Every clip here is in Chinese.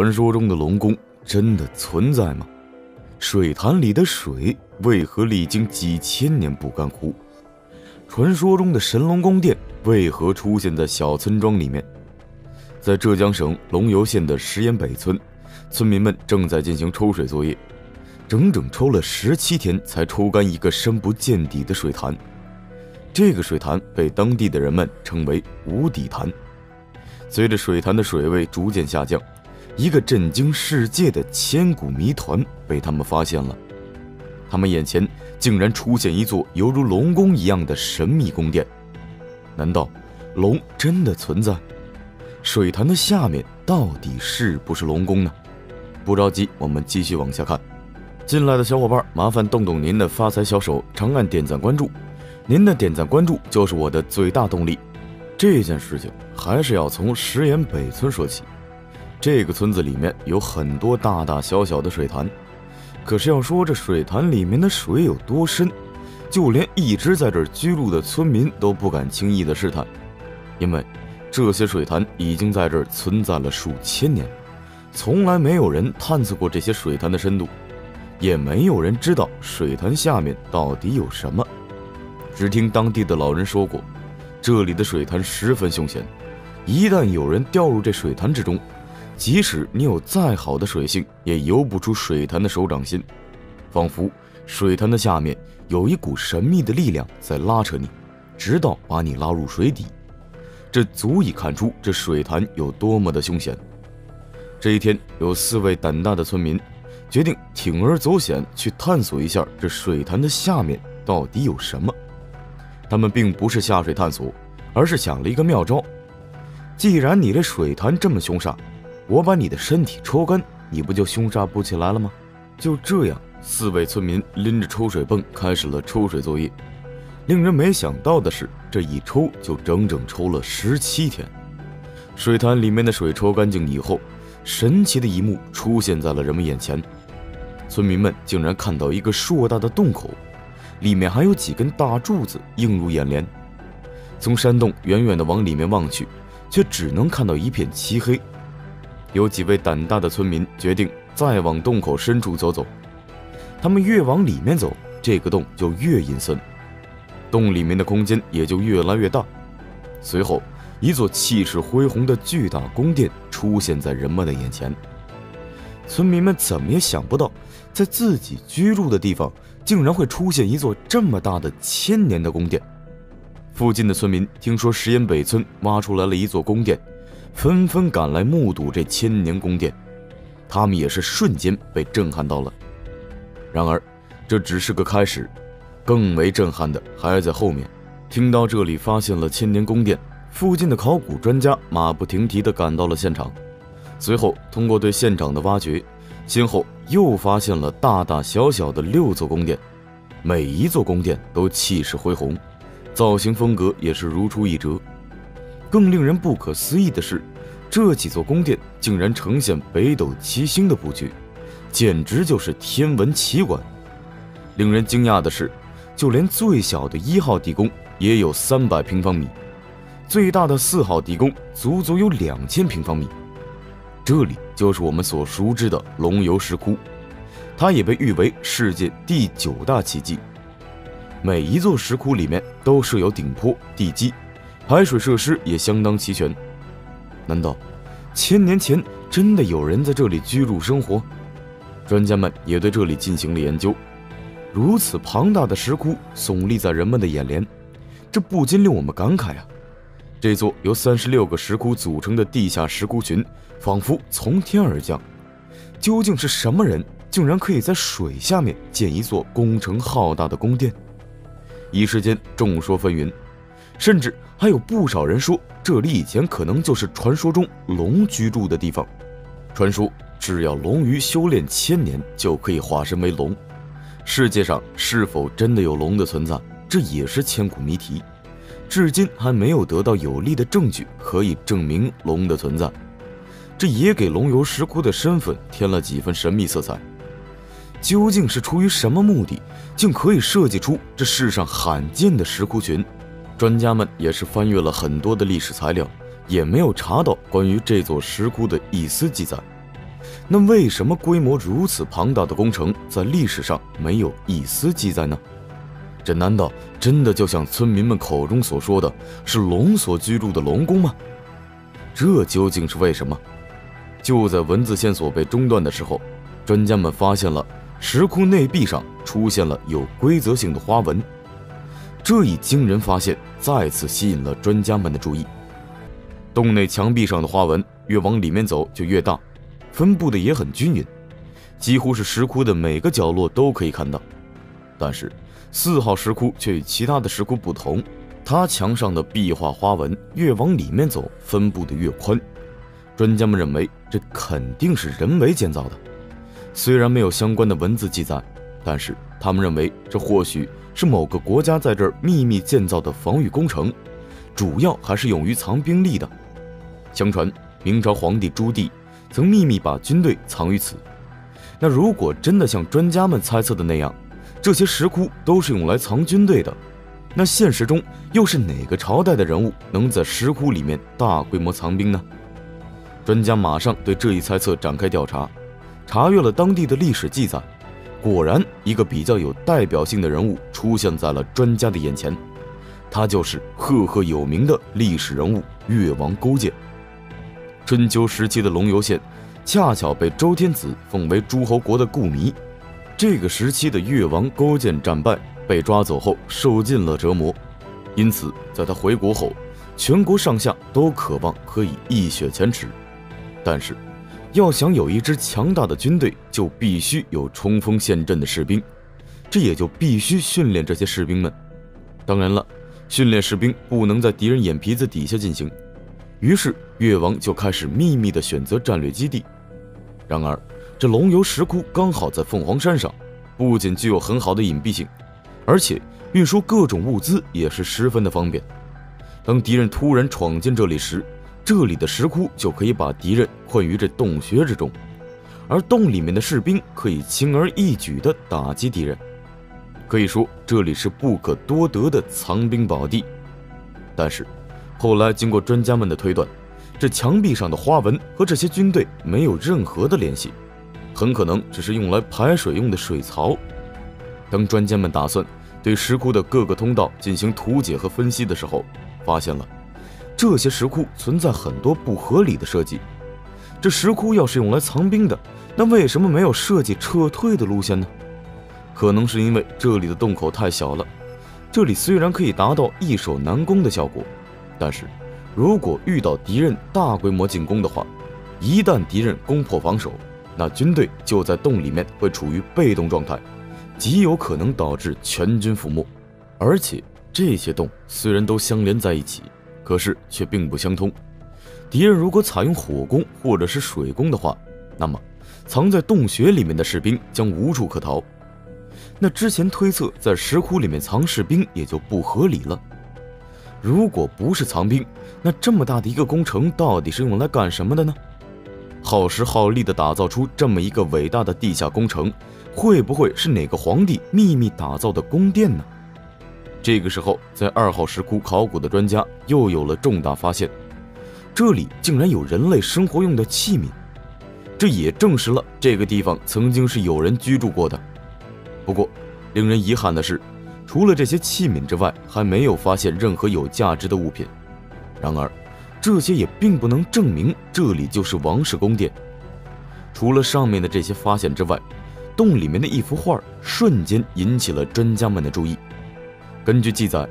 传说中的龙宫真的存在吗？水潭里的水为何历经几千年不干枯？传说中的神龙宫殿为何出现在小村庄里面？在浙江省龙游县的石岩北村，村民们正在进行抽水作业，整整抽了十七天才抽干一个深不见底的水潭。这个水潭被当地的人们称为“无底潭”。随着水潭的水位逐渐下降，一个震惊世界的千古谜团被他们发现了。他们眼前竟然出现一座犹如龙宫一样的神秘宫殿。难道龙真的存在？水潭的下面到底是不是龙宫呢？不着急，我们继续往下看。进来的小伙伴，麻烦动动您的发财小手，长按点赞关注。您的点赞关注就是我的最大动力。这件事情还是要从石岩北村说起。这个村子里面有很多大大小小的水潭，可是要说这水潭里面的水有多深，就连一直在这儿居住的村民都不敢轻易的试探，因为。这些水潭已经在这儿存在了数千年，从来没有人探测过这些水潭的深度，也没有人知道水潭下面到底有什么。只听当地的老人说过，这里的水潭十分凶险，一旦有人掉入这水潭之中，即使你有再好的水性，也游不出水潭的手掌心，仿佛水潭的下面有一股神秘的力量在拉扯你，直到把你拉入水底。这足以看出这水潭有多么的凶险。这一天，有四位胆大的村民决定铤而走险，去探索一下这水潭的下面到底有什么。他们并不是下水探索，而是想了一个妙招。既然你这水潭这么凶煞，我把你的身体抽干，你不就凶煞不起来了吗？就这样，四位村民拎着抽水泵开始了抽水作业。令人没想到的是，这一抽就整整抽了十七天。水潭里面的水抽干净以后，神奇的一幕出现在了人们眼前。村民们竟然看到一个硕大的洞口，里面还有几根大柱子映入眼帘。从山洞远远的往里面望去，却只能看到一片漆黑。有几位胆大的村民决定再往洞口深处走走。他们越往里面走，这个洞就越阴森。洞里面的空间也就越来越大。随后，一座气势恢宏的巨大宫殿出现在人们的眼前。村民们怎么也想不到，在自己居住的地方，竟然会出现一座这么大的千年的宫殿。附近的村民听说石岩北村挖出来了一座宫殿，纷纷赶来目睹这千年宫殿。他们也是瞬间被震撼到了。然而，这只是个开始。更为震撼的还在后面。听到这里发现了千年宫殿，附近的考古专家马不停蹄地赶到了现场。随后，通过对现场的挖掘，先后又发现了大大小小的六座宫殿，每一座宫殿都气势恢宏，造型风格也是如出一辙。更令人不可思议的是，这几座宫殿竟然呈现北斗七星的布局，简直就是天文奇观。令人惊讶的是。就连最小的一号地宫也有三百平方米，最大的四号地宫足足有两千平方米。这里就是我们所熟知的龙游石窟，它也被誉为世界第九大奇迹。每一座石窟里面都设有顶坡、地基，排水设施也相当齐全。难道千年前真的有人在这里居住生活？专家们也对这里进行了研究。如此庞大的石窟耸立在人们的眼帘，这不禁令我们感慨啊！这座由三十六个石窟组成的地下石窟群，仿佛从天而降。究竟是什么人，竟然可以在水下面建一座工程浩大的宫殿？一时间众说纷纭，甚至还有不少人说，这里以前可能就是传说中龙居住的地方。传说只要龙鱼修炼千年，就可以化身为龙。世界上是否真的有龙的存在，这也是千古谜题，至今还没有得到有力的证据可以证明龙的存在，这也给龙游石窟的身份添了几分神秘色彩。究竟是出于什么目的，竟可以设计出这世上罕见的石窟群？专家们也是翻阅了很多的历史材料，也没有查到关于这座石窟的一丝记载。那为什么规模如此庞大的工程在历史上没有一丝记载呢？这难道真的就像村民们口中所说的是龙所居住的龙宫吗？这究竟是为什么？就在文字线索被中断的时候，专家们发现了石窟内壁上出现了有规则性的花纹。这一惊人发现再次吸引了专家们的注意。洞内墙壁上的花纹越往里面走就越大，分布的也很均匀，几乎是石窟的每个角落都可以看到。但是四号石窟却与其他的石窟不同，它墙上的壁画花纹越往里面走，分布的越宽。专家们认为这肯定是人为建造的，虽然没有相关的文字记载，但是他们认为这或许是某个国家在这儿秘密建造的防御工程，主要还是用于藏兵力的。相传明朝皇帝朱棣曾秘密把军队藏于此。那如果真的像专家们猜测的那样，这些石窟都是用来藏军队的，那现实中又是哪个朝代的人物能在石窟里面大规模藏兵呢？专家马上对这一猜测展开调查，查阅了当地的历史记载，果然一个比较有代表性的人物出现在了专家的眼前，他就是赫赫有名的历史人物越王勾践。春秋时期的龙游县，恰巧被周天子奉为诸侯国的故迷。这个时期的越王勾践战败，被抓走后受尽了折磨，因此在他回国后，全国上下都渴望可以一雪前耻。但是，要想有一支强大的军队，就必须有冲锋陷阵的士兵，这也就必须训练这些士兵们。当然了，训练士兵不能在敌人眼皮子底下进行，于是越王就开始秘密的选择战略基地。然而，这龙游石窟刚好在凤凰山上，不仅具有很好的隐蔽性，而且运输各种物资也是十分的方便。当敌人突然闯进这里时，这里的石窟就可以把敌人困于这洞穴之中，而洞里面的士兵可以轻而易举地打击敌人。可以说这里是不可多得的藏兵宝地。但是，后来经过专家们的推断，这墙壁上的花纹和这些军队没有任何的联系，很可能只是用来排水用的水槽。当专家们打算对石窟的各个通道进行图解和分析的时候，发现了。这些石窟存在很多不合理的设计。这石窟要是用来藏兵的，那为什么没有设计撤退的路线呢？可能是因为这里的洞口太小了。这里虽然可以达到易守难攻的效果，但是如果遇到敌人大规模进攻的话，一旦敌人攻破防守，那军队就在洞里面会处于被动状态，极有可能导致全军覆没。而且这些洞虽然都相连在一起。可是却并不相通。敌人如果采用火攻或者是水攻的话，那么藏在洞穴里面的士兵将无处可逃。那之前推测在石窟里面藏士兵也就不合理了。如果不是藏兵，那这么大的一个工程到底是用来干什么的呢？耗时耗力的打造出这么一个伟大的地下工程，会不会是哪个皇帝秘密打造的宫殿呢？这个时候，在二号石窟考古的专家又有了重大发现，这里竟然有人类生活用的器皿，这也证实了这个地方曾经是有人居住过的。不过，令人遗憾的是，除了这些器皿之外，还没有发现任何有价值的物品。然而，这些也并不能证明这里就是王室宫殿。除了上面的这些发现之外，洞里面的一幅画瞬间引起了专家们的注意。根据记载，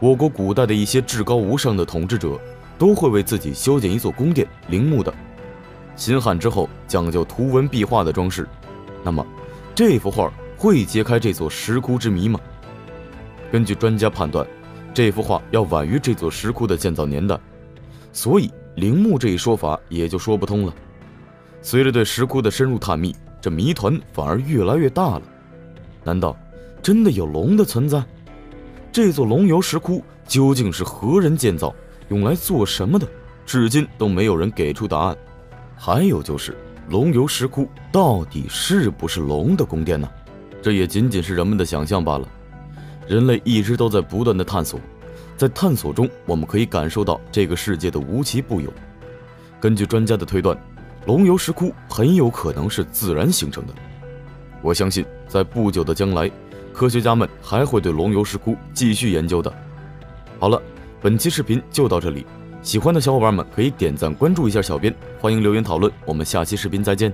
我国古代的一些至高无上的统治者都会为自己修建一座宫殿陵墓的。秦汉之后讲究图文壁画的装饰，那么这幅画会揭开这座石窟之谜吗？根据专家判断，这幅画要晚于这座石窟的建造年代，所以陵墓这一说法也就说不通了。随着对石窟的深入探秘，这谜团反而越来越大了。难道真的有龙的存在？这座龙游石窟究竟是何人建造，用来做什么的？至今都没有人给出答案。还有就是，龙游石窟到底是不是龙的宫殿呢？这也仅仅是人们的想象罢了。人类一直都在不断的探索，在探索中，我们可以感受到这个世界的无奇不有。根据专家的推断，龙游石窟很有可能是自然形成的。我相信，在不久的将来，科学家们还会对龙游石窟继续研究的。好了，本期视频就到这里，喜欢的小伙伴们可以点赞关注一下小编，欢迎留言讨论，我们下期视频再见。